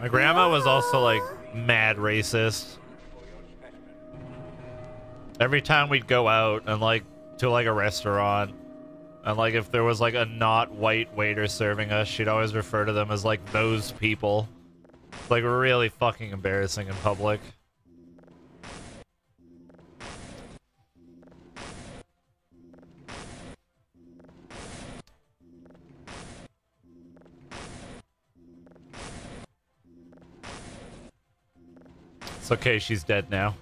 My grandma was also like mad racist. Every time we'd go out and like to like a restaurant and like if there was like a not white waiter serving us, she'd always refer to them as like those people. Like really fucking embarrassing in public. It's okay, she's dead now.